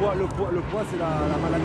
Le poids, le poids c'est la, la maladie.